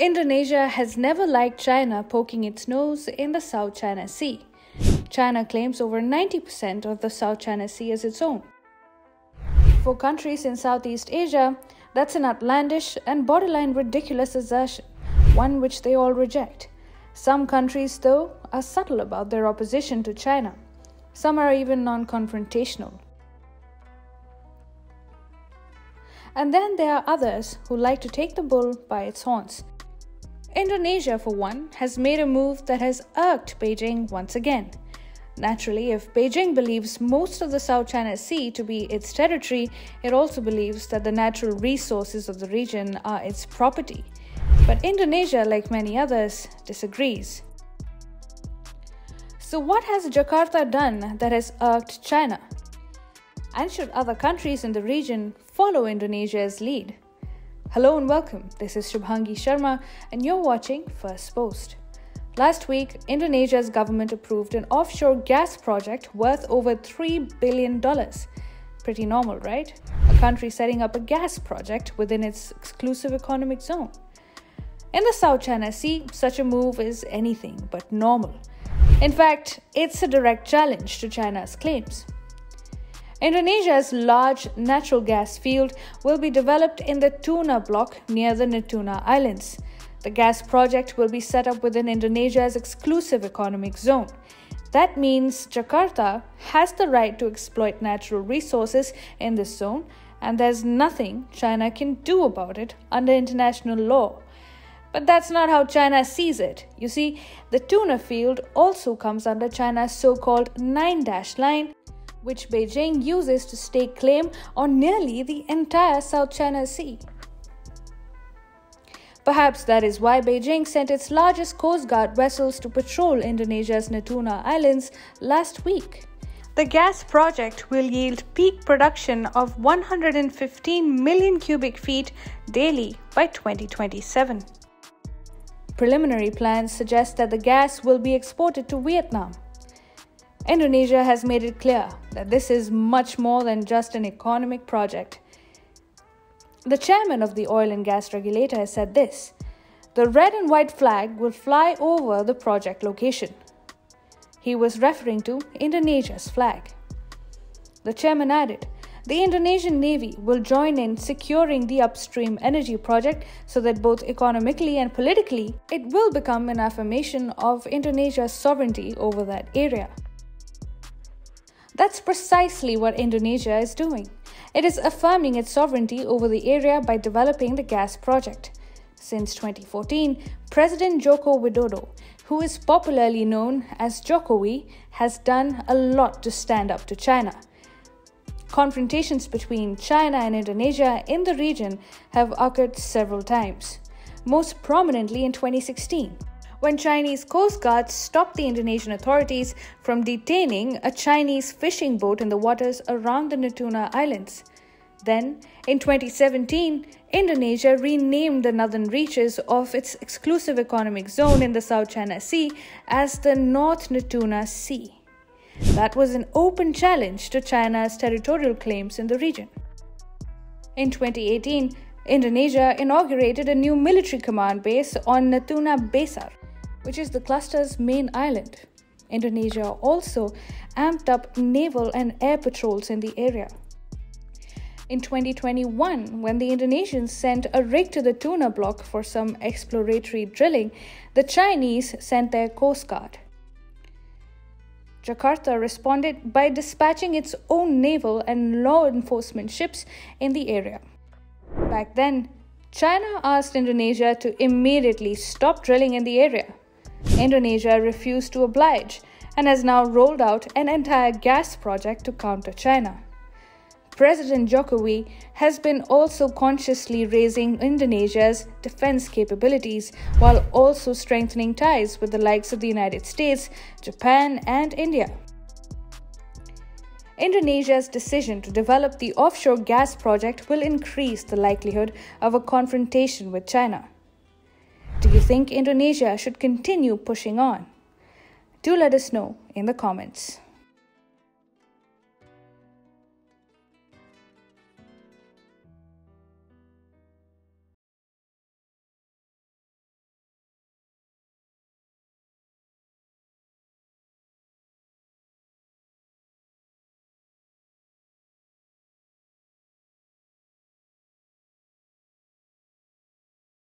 Indonesia has never liked China poking its nose in the South China Sea. China claims over 90% of the South China Sea as its own. For countries in Southeast Asia, that's an outlandish and borderline ridiculous assertion, one which they all reject. Some countries, though, are subtle about their opposition to China. Some are even non confrontational. And then there are others who like to take the bull by its horns. Indonesia, for one, has made a move that has irked Beijing once again. Naturally, if Beijing believes most of the South China Sea to be its territory, it also believes that the natural resources of the region are its property. But Indonesia, like many others, disagrees. So, what has Jakarta done that has irked China? And should other countries in the region follow Indonesia's lead? Hello and welcome. This is Shubhangi Sharma, and you're watching First Post. Last week, Indonesia's government approved an offshore gas project worth over $3 billion. Pretty normal, right? A country setting up a gas project within its exclusive economic zone. In the South China Sea, such a move is anything but normal. In fact, it's a direct challenge to China's claims. Indonesia's large natural gas field will be developed in the Tuna block near the Natuna Islands. The gas project will be set up within Indonesia's exclusive economic zone. That means Jakarta has the right to exploit natural resources in this zone, and there's nothing China can do about it under international law. But that's not how China sees it. You see, the tuna field also comes under China's so called nine dash line, which Beijing uses to stake claim on nearly the entire South China Sea. Perhaps that is why Beijing sent its largest Coast Guard vessels to patrol Indonesia's Natuna Islands last week. The gas project will yield peak production of 115 million cubic feet daily by 2027. Preliminary plans suggest that the gas will be exported to Vietnam. Indonesia has made it clear that this is much more than just an economic project. The chairman of the oil and gas regulator has said this the red and white flag will fly over the project location. He was referring to Indonesia's flag. The chairman added, the Indonesian Navy will join in securing the upstream energy project so that both economically and politically it will become an affirmation of Indonesia's sovereignty over that area. That's precisely what Indonesia is doing. It is affirming its sovereignty over the area by developing the gas project. Since 2014, President Joko Widodo, who is popularly known as Jokowi, has done a lot to stand up to China. Confrontations between China and Indonesia in the region have occurred several times, most prominently in 2016 when Chinese Coast guards stopped the Indonesian authorities from detaining a Chinese fishing boat in the waters around the Natuna Islands. Then, in 2017, Indonesia renamed the northern reaches of its exclusive economic zone in the South China Sea as the North Natuna Sea. That was an open challenge to China's territorial claims in the region. In 2018, Indonesia inaugurated a new military command base on Natuna Besar, which is the cluster's main island. Indonesia also amped up naval and air patrols in the area. In 2021, when the Indonesians sent a rig to the tuna block for some exploratory drilling, the Chinese sent their Coast Guard. Jakarta responded by dispatching its own naval and law enforcement ships in the area. Back then, China asked Indonesia to immediately stop drilling in the area. Indonesia refused to oblige and has now rolled out an entire gas project to counter China. President Jokowi has been also consciously raising Indonesia's defense capabilities while also strengthening ties with the likes of the United States, Japan, and India. Indonesia's decision to develop the offshore gas project will increase the likelihood of a confrontation with China. Do you think Indonesia should continue pushing on? Do let us know in the comments.